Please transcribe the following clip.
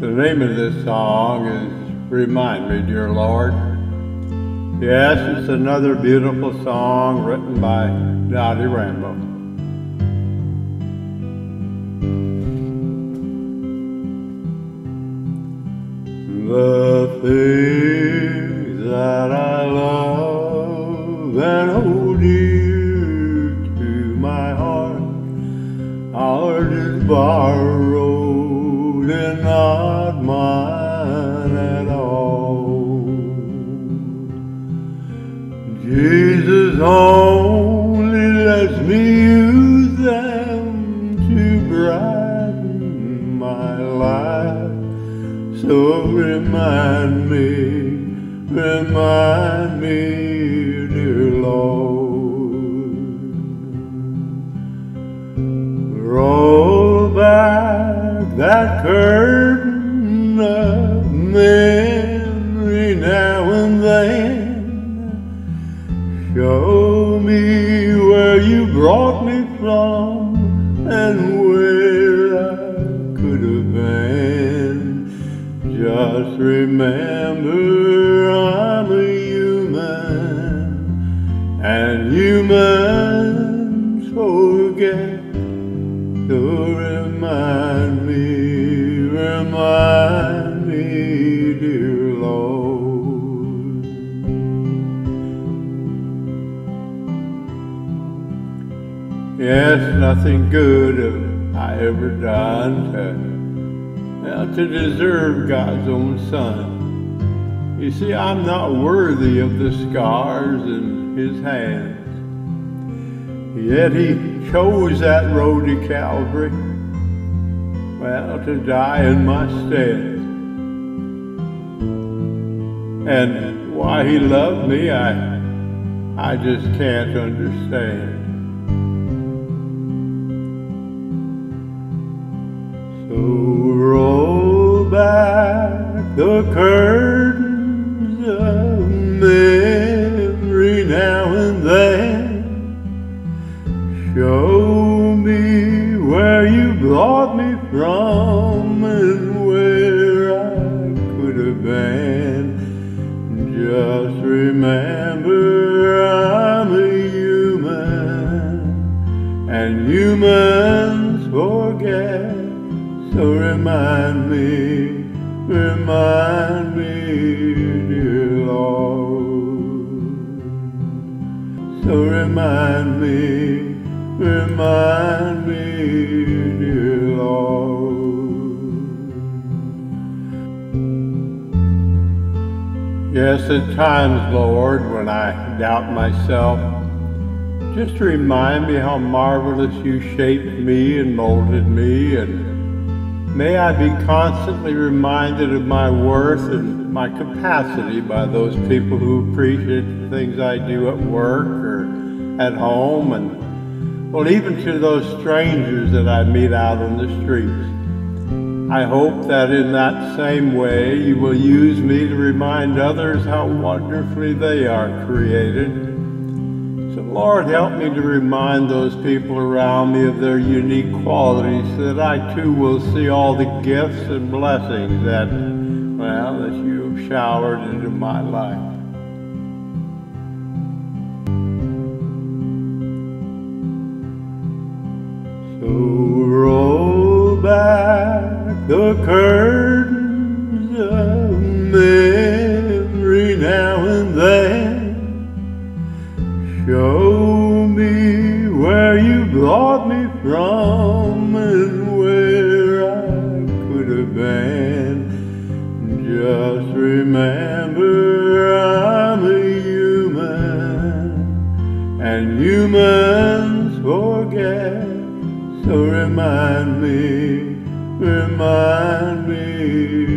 The name of this song is Remind Me, Dear Lord. Yes, it's another beautiful song written by Dottie Rambo. The things that I love and hold dear to my heart are just borrowed Jesus only lets me use them to brighten my life. So remind me, remind me, dear Lord. Roll back that curtain of memory brought me from and where I could have been. Just remember I'm a human and humans forget. So remind me, remind Yes, nothing good have I ever done to, well, to deserve God's own Son. You see, I'm not worthy of the scars in His hands. Yet He chose that road to Calvary, well, to die in my stead. And why He loved me, I, I just can't understand. Roll back the curtains of memory now and then. Show me where you brought me from and where I could have been. Just remember I'm a human and humans forget. So remind me, remind me, dear Lord. So remind me, remind me, dear Lord. Yes, at times, Lord, when I doubt myself, just remind me how marvelous you shaped me and molded me and May I be constantly reminded of my worth and my capacity by those people who appreciate the things I do at work or at home and, well, even to those strangers that I meet out on the streets. I hope that in that same way you will use me to remind others how wonderfully they are created. Lord, help me to remind those people around me of their unique qualities so that I too will see all the gifts and blessings that, well, that you have showered into my life. So roll back the curtains humans forget. So remind me, remind me,